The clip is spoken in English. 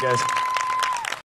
guys.